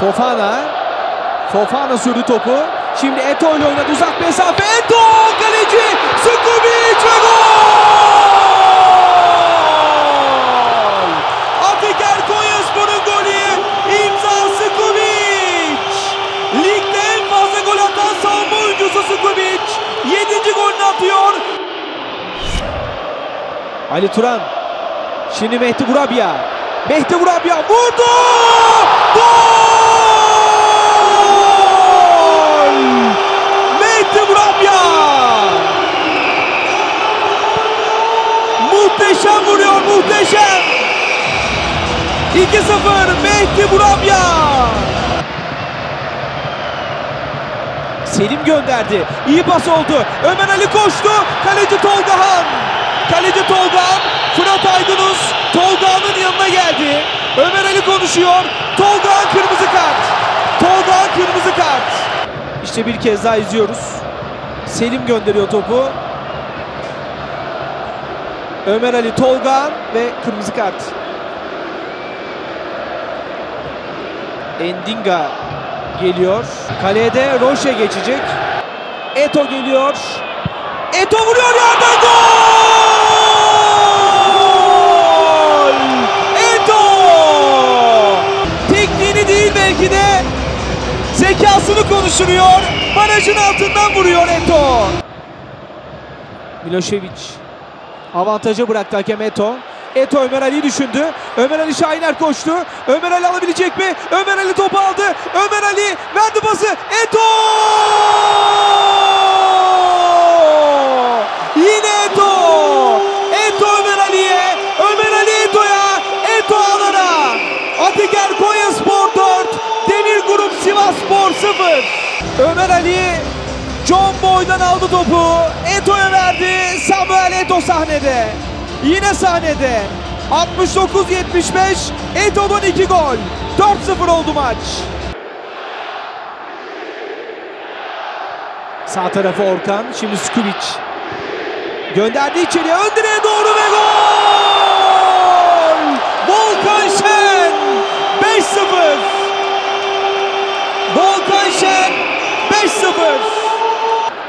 Fofana. Fofana sürdü topu. Şimdi Eto ile oynadı uzak mesafe. Eto kaleci Sukubic ve gol! Atiker Konyaspor'un golü imza Sukubic. Ligde en fazla gol atan savunma oyuncusu Sukubic. 7. golünü atıyor. Ali Turan. Şimdi Mehdi Burabya. Mehdi Burabya vurdu! Gol! Mehdi Burabya! Muhteşem vuruyor, muhteşem! 2-0 Mehdi Burabya! Selim gönderdi. İyi pas oldu. Ömer Ali koştu. Kaleci Tolgahan. Kaleci Tolgahan. Fırat Aydınus Tolga'nın yanına geldi. Ömer Ali konuşuyor. Tolga'nın kırmızı kart. Tolga'nın kırmızı kart. İşte bir kez daha izliyoruz. Selim gönderiyor topu. Ömer Ali Tolga'nın ve kırmızı kart. Endinga geliyor. Kalede Roşe geçecek. Eto geliyor. Eto vuruyor yerden gol! Eto! Tekniğini değil belki de zekasını konuşturuyor. Barajın altından vuruyor Eto. Milošević avantaja bıraktı hakem Eto. Eto Ömer Ali'yi düşündü. Ömer Ali Şahiner koştu. Ömer Ali alabilecek mi? Ömer Ali topu aldı. Ömer Ali verdi pası. Eto! Yine Eto! Eto Ömer Ali'ye. Ömer Ali Eto'ya. Eto alana. Atiker Konyaspor 4. Demir Grup Sivasspor 0. Ömer Ali John Boy'dan aldı topu. Eto'ya verdi. Samuel Eto sahnede. Yine sahnede. 69-75. Eto'dan 2 gol. 4-0 oldu maç. Sağ tarafı Orkan. Şimdi Skubic. Gönderdi içeriye. Ön direğe doğru ve gol! Volkan Şen. 5-0. Volkan Şen. 5-0.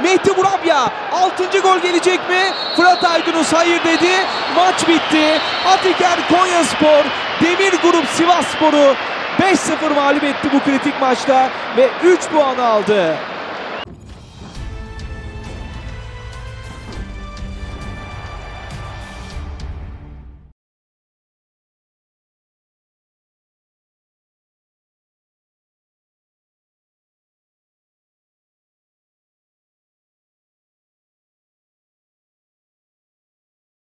Mehdi Burabya 6. gol gelecek mi? Fırat Aydınus hayır dedi. Maç bitti. Atiker Konyaspor Demir Grup Sivasspor'u 5-0 mağlup etti bu kritik maçta ve 3 puan aldı.